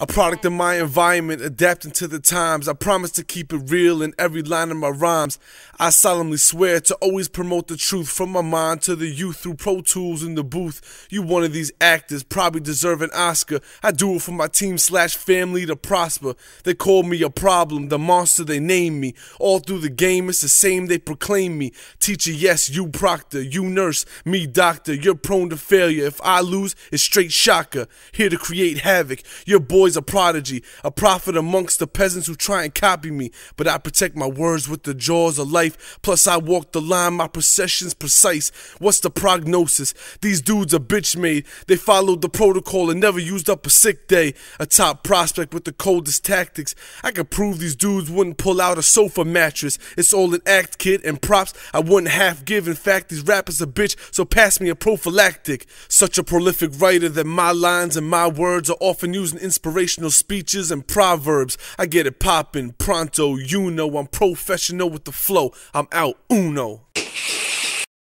A product of my environment, adapting to the times. I promise to keep it real in every line of my rhymes. I solemnly swear to always promote the truth from my mind to the youth through Pro Tools in the booth. You one of these actors, probably deserve an Oscar. I do it for my team slash family to prosper. They call me a problem, the monster they name me. All through the game, it's the same they proclaim me. Teacher, yes, you proctor, you nurse, me doctor. You're prone to failure. If I lose, it's straight shocker. Here to create havoc. Your a prodigy, a prophet amongst the peasants who try and copy me. But I protect my words with the jaws of life. Plus, I walk the line, my procession's precise. What's the prognosis? These dudes are bitch made. They followed the protocol and never used up a sick day. A top prospect with the coldest tactics. I could prove these dudes wouldn't pull out a sofa mattress. It's all an act, kid, and props I wouldn't half give. In fact, these rappers a bitch, so pass me a prophylactic. Such a prolific writer that my lines and my words are often used in inspirational speeches and proverbs. I get it poppin', pronto, you know I'm professional with the flow. I'm out, uno.